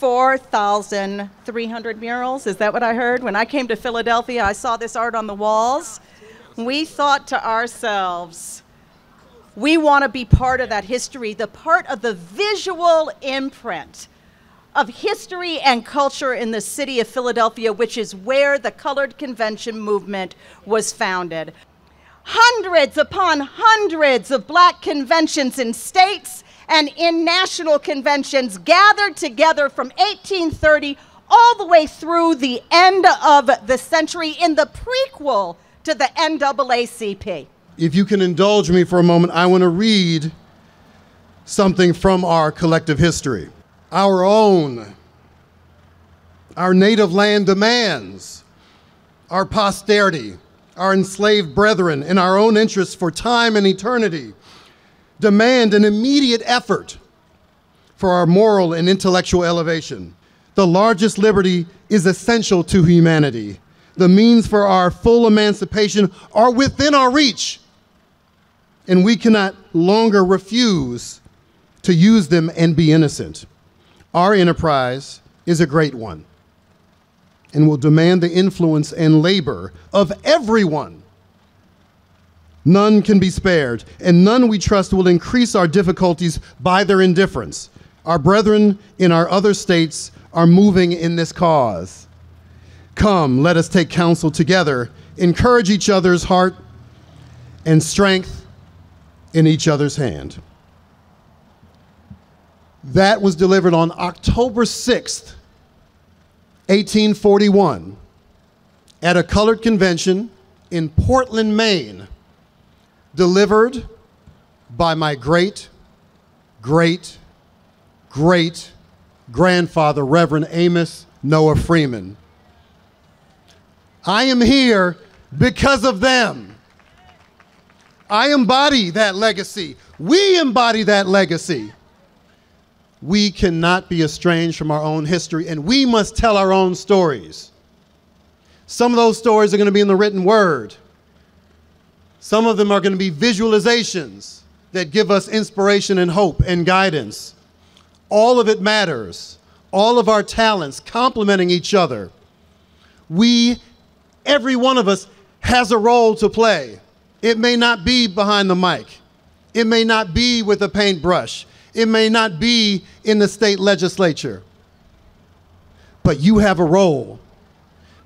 4,300 murals. Is that what I heard? When I came to Philadelphia, I saw this art on the walls. We thought to ourselves, we want to be part of that history, the part of the visual imprint of history and culture in the city of Philadelphia, which is where the colored convention movement was founded. Hundreds upon hundreds of black conventions in states and in national conventions gathered together from 1830 all the way through the end of the century in the prequel to the NAACP. If you can indulge me for a moment, I want to read something from our collective history. Our own, our native land demands, our posterity, our enslaved brethren, in our own interests for time and eternity demand an immediate effort for our moral and intellectual elevation. The largest liberty is essential to humanity. The means for our full emancipation are within our reach, and we cannot longer refuse to use them and be innocent. Our enterprise is a great one and will demand the influence and labor of everyone None can be spared, and none we trust will increase our difficulties by their indifference. Our brethren in our other states are moving in this cause. Come, let us take counsel together, encourage each other's heart and strength in each other's hand. That was delivered on October 6th, 1841, at a colored convention in Portland, Maine delivered by my great, great, great grandfather, Reverend Amos Noë Freeman. I am here because of them. I embody that legacy. We embody that legacy. We cannot be estranged from our own history, and we must tell our own stories. Some of those stories are going to be in the written word. Some of them are going to be visualizations that give us inspiration and hope and guidance. All of it matters. All of our talents complementing each other. We, every one of us, has a role to play. It may not be behind the mic. It may not be with a paintbrush. It may not be in the state legislature. But you have a role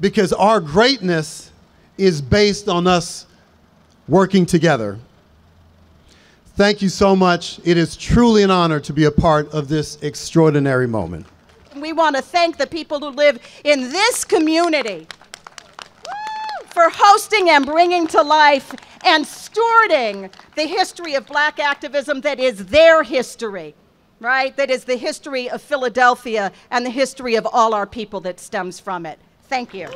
because our greatness is based on us working together. Thank you so much. It is truly an honor to be a part of this extraordinary moment. We want to thank the people who live in this community for hosting and bringing to life and stewarding the history of black activism that is their history, right? That is the history of Philadelphia and the history of all our people that stems from it. Thank you.